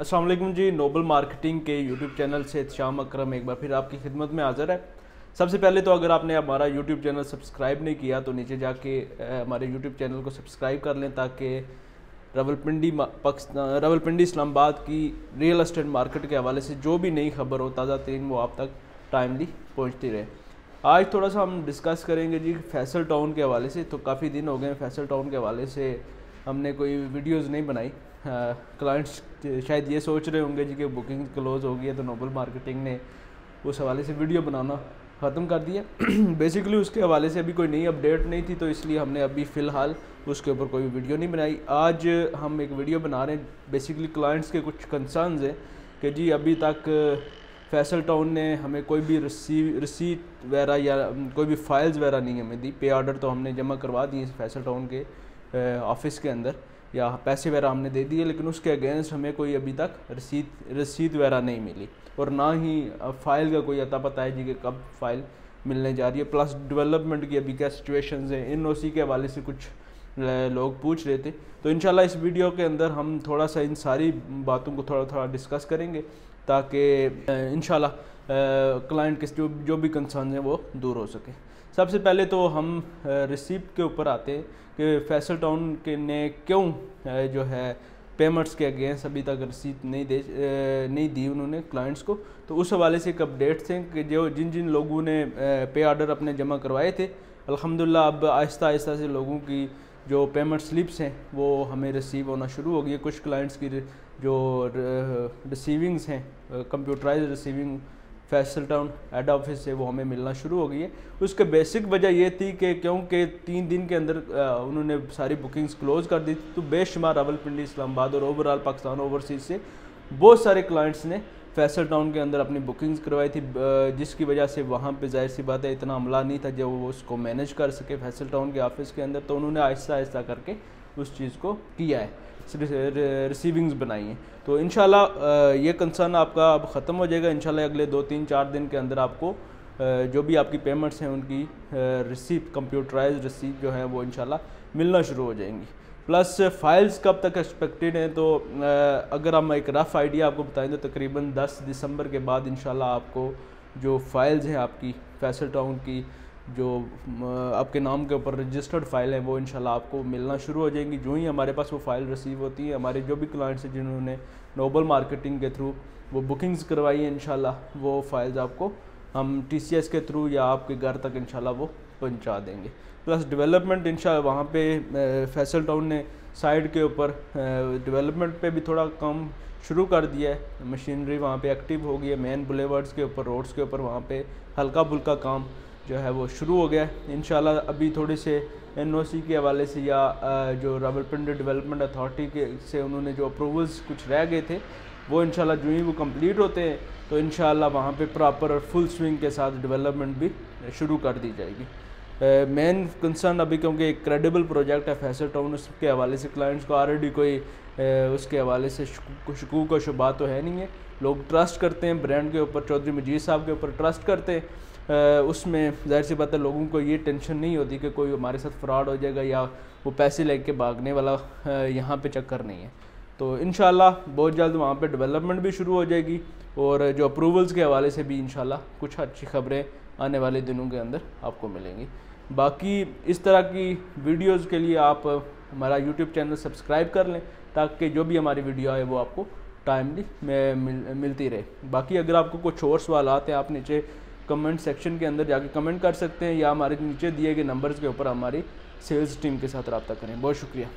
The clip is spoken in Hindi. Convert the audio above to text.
असलम जी, नोबल मार्केटिंग के यूट्यूब चैनल से शाम अक्रम एक बार फिर आपकी खिदमत में हाज़िर है। सबसे पहले तो अगर आपने हमारा यूट्यूब चैनल सब्सक्राइब नहीं किया तो नीचे जाके हमारे यूट्यूब चैनल को सब्सक्राइब कर लें, ताकि रवलपिंडी पाकिस्तान रवलपिंडी इस्लामाबाद की रियल एस्टेट मार्केट के हवाले से जो भी नई खबर हो, ताज़ा तरीन वो आप तक टाइमली पहुँचती रहे। आज थोड़ा सा हम डिस्कस करेंगे जी फैसल टाउन के हवाले से तो काफ़ी दिन हो गए फैसल टाउन के हवाले से हमने कोई वीडियोस नहीं बनाई। क्लाइंट्स शायद ये सोच रहे होंगे जी कि बुकिंग क्लोज हो गई है तो नोबल मार्केटिंग ने उस हवाले से वीडियो बनाना ख़त्म कर दिया। बेसिकली उसके हवाले से अभी कोई नई अपडेट नहीं थी तो इसलिए हमने अभी फ़िलहाल उसके ऊपर कोई वीडियो नहीं बनाई। आज हम एक वीडियो बना रहे हैं। बेसिकली क्लाइंट्स के कुछ कंसर्नस हैं कि जी अभी तक फैसल टाउन ने हमें कोई भी रिसीव रिसीट वगैरह या कोई भी फाइल्स वगैरह नहीं हमें दी। पे ऑर्डर तो हमने जमा करवा दिए फैसल टाउन के। ऑफ़िस के अंदर, या पैसे वगैरह हमने दे दिए, लेकिन उसके अगेंस्ट हमें कोई अभी तक रसीद रसीद वगैरह नहीं मिली। और ना ही फ़ाइल का कोई अता पता है जी कि कब फ़ाइल मिलने जा रही है। प्लस डेवलपमेंट की अभी क्या सिचुएशन हैं, इन ओ के हवाले से कुछ लोग पूछ रहे थे। तो इन इस वीडियो के अंदर हम थोड़ा सा इन सारी बातों को थोड़ा थोड़ा डिस्कस करेंगे। ताकि इन क्लाइंट के जो जो भी कंसर्न हैं वो दूर हो सके। सबसे पहले तो हम रिसिप्ट के ऊपर आते हैं कि फैसल टाउन के ने क्यों जो है पेमेंट्स के अगेंस्ट अभी तक रसीद नहीं दे नहीं दी उन्होंने क्लाइंट्स को। तो उस हवाले से एक अपडेट थे कि जो, जिन जिन लोगों ने पे ऑर्डर अपने जमा करवाए थे, अल्हम्दुलिल्लाह अब आहिस्ता आहिस्ता से लोगों की जो पेमेंट स्लिप्स हैं, वो हमें रिसीव होना शुरू हो गई है। कुछ क्लाइंट्स की जो रिसीविंग्स हैं computerize receiving Faisal town head office से वो हमें मिलना शुरू हो गई है। उसके बेसिक वजह ये थी कि क्योंकि तीन दिन के अंदर उन्होंने सारी बुकिंग्स क्लोज़ कर दी। थी तो बेशुमार रावलपिंडी, इस्लामाबाद और ओवरऑल पाकिस्तान ओवरसीज़ से बहुत सारे क्लाइंट्स ने फैसल टाउन के अंदर अपनी बुकिंग्स करवाई थी जिसकी वजह से वहाँ पे ज़ाहिर सी बात है इतना अमला नहीं था जब वो उसको मैनेज कर सके फैसल टाउन के ऑफ़िस के अंदर तो उन्होंने आहिस्ता आहिस्ता करके उस चीज़ को किया है रिसीविंग्स बनाई हैं। तो इन ये कंसर्न आपका अब ख़त्म हो जाएगा इन अगले दो तीन चार दिन के अंदर आपको जो भी आपकी पेमेंट्स हैं उनकी रिसीप कंप्यूटराइज रिसीप जो है वो इन मिलना शुरू हो जाएँगी। प्लस फाइल्स कब तक एक्सपेक्टेड हैं? तो अगर हम एक रफ़ आइडिया आपको बताएँ तो तकरीबन 10 दिसंबर के बाद इन आपको जो फाइल्स हैं आपकी फैसल टाउन की, जो आपके नाम के ऊपर रजिस्टर्ड फ़ाइल है, वो इंशाल्लाह आपको मिलना शुरू हो जाएँगी। जो ही हमारे पास वो फ़ाइल रिसीव होती है, हमारे जो भी क्लाइंट्स हैं जिन्होंने नोबल मार्केटिंग के थ्रू वो बुकिंग्स करवाई हैं, इंशाल्लाह वो फाइल्स आपको, हम टीसीएस के थ्रू या आपके घर तक इंशाल्लाह वो पहुँचा देंगे। प्लस डेवलपमेंट इन वहाँ पे फैसल टाउन ने साइड के ऊपर डेवलपमेंट पे भी थोड़ा कम शुरू कर दिया है। मशीनरी वहाँ पे एक्टिव हो गई है। मेन बुलेवर्ड्स के ऊपर रोड्स के ऊपर वहाँ पे हल्का फुल्का काम जो है वो शुरू हो गया है। इन अभी थोड़े से एनओसी के हवाले से या जो रावलपिंडी डेवलपमेंट अथॉरिटी के से उन्होंने जो अप्रूवल्स कुछ रह गए थे, वो इन जो ही वो कंप्लीट होते हैं तो इन वहाँ पर प्रॉपर और फुल स्विंग के साथ डेवलपमेंट भी शुरू कर दी जाएगी। मेन कंसर्न अभी क्योंकि एक क्रेडिबल प्रोजेक्ट है फैसल टाउन उसके हवाले से क्लाइंट्स को ऑलरेडी कोई उसके हवाले से शकूक और शुबा तो है नहीं है। लोग ट्रस्ट करते हैं ब्रांड के ऊपर, चौधरी मजीद साहब के ऊपर ट्रस्ट करते हैं। उसमें ज़ाहिर सी बात है लोगों को ये टेंशन नहीं होती कि कोई हमारे साथ फ्रॉड हो जाएगा या वो पैसे लेके भागने वाला यहाँ पे चक्कर नहीं है। तो इन बहुत जल्द वहाँ पे डेवलपमेंट भी शुरू हो जाएगी और जो अप्रूवल्स के हवाले से भी इन कुछ अच्छी खबरें आने वाले दिनों के अंदर आपको मिलेंगी। बाकी इस तरह की वीडियोज़ के लिए आप हमारा यूट्यूब चैनल सब्सक्राइब कर लें ताकि जो भी हमारी वीडियो आए वो आपको टाइमली में मिल, मिलती रहे। बाकी अगर आपको कुछ और सवाल आते हैं आप नीचे कमेंट सेक्शन के अंदर जाके कमेंट कर सकते हैं या हमारे नीचे दिए गए नंबर्स के ऊपर हमारी सेल्स टीम के साथ रबता करें। बहुत शुक्रिया।